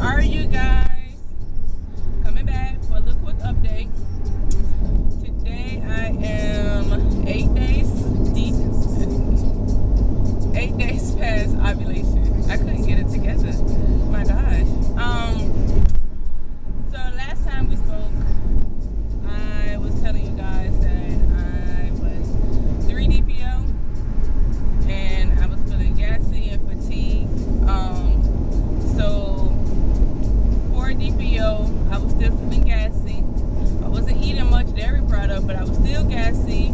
are you guys? Coming back for a little quick update. Today I am still gassy.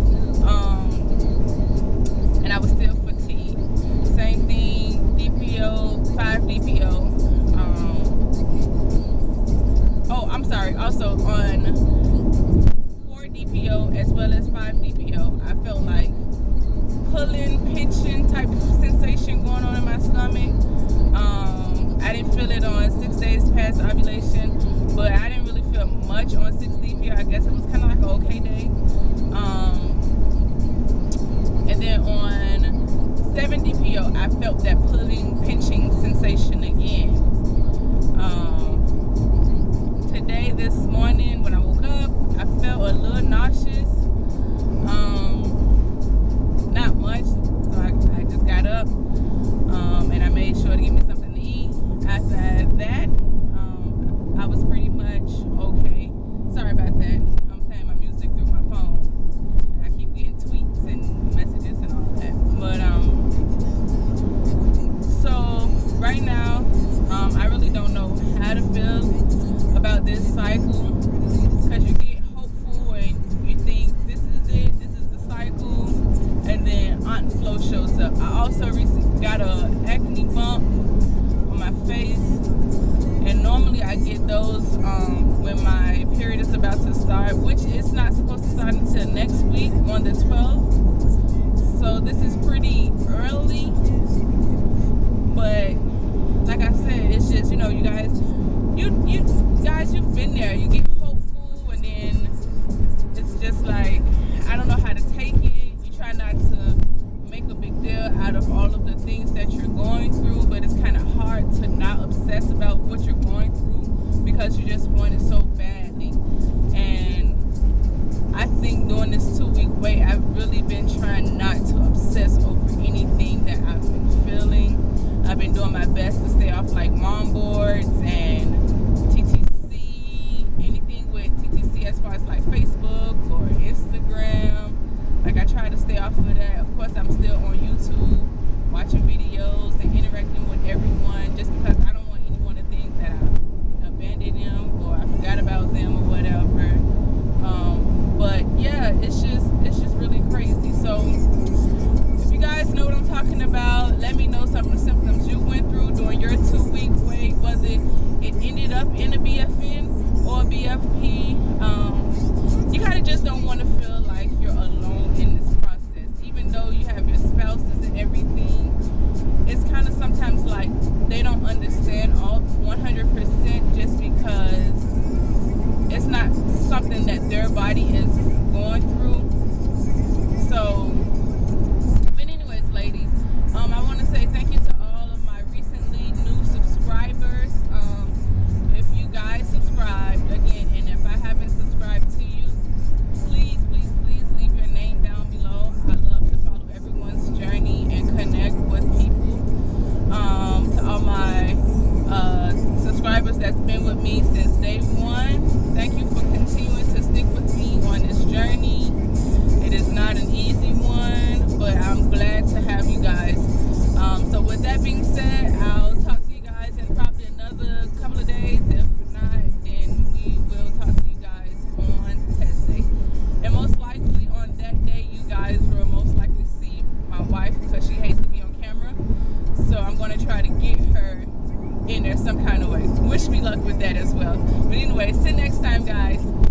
Um, and I was still fatigued. Same thing, DPO, 5 DPO. Um, oh, I'm sorry. Also on 4 DPO as well as 5 DPO, I felt like pulling, pinching type of sensation going on in my stomach. Um, I didn't feel it on six days past ovulation, but I didn't really feel much on 6 DPO. I guess it was kind of like an okay day. Um, and then on 7 DPO, I felt that pulling, pinching how to feel about this cycle because you get hopeful and you think this is it, this is the cycle, and then Aunt Flo shows up. I also recently got a acne bump on my face, and normally I get those um, when my period is about to start, which is not supposed to start until next week on the 12th. There. You get hopeful, and then it's just like I don't know how to take it. You try not to make a big deal out of all of the things that you're going through, but it's kind of hard to not obsess about what you're going through because you just want it so badly. And I think during this two week wait, I've really been trying not to obsess over anything that I've been feeling. I've been doing my best to stay off like mom boards and As far as like Facebook or Instagram. Like I try to stay off of that. Of course, I'm still on YouTube watching videos and interacting with everyone just because I don't want anyone to think that I abandoned them or I forgot about them or whatever. Um, but yeah, it's just it's just really crazy. So if you guys know what I'm talking about, let me know some of the symptoms you went through during your two week wait. Was it it ended up in a BFN that their body is going through. So, but anyways, ladies, um, I want to say thank you to all of my recently new subscribers. Um, if you guys subscribed again, and if I haven't subscribed to you, please, please, please leave your name down below. I love to follow everyone's journey and connect with people. Um, to all my uh, subscribers that's been with me since day one, thank you journey. It is not an easy one, but I'm glad to have you guys. Um, so with that being said, I'll talk to you guys in probably another couple of days. If not, then we will talk to you guys on test day. And most likely on that day, you guys will most likely see my wife because she hates to be on camera. So I'm going to try to get her in there some kind of way. Wish me luck with that as well. But anyway, see you next time, guys.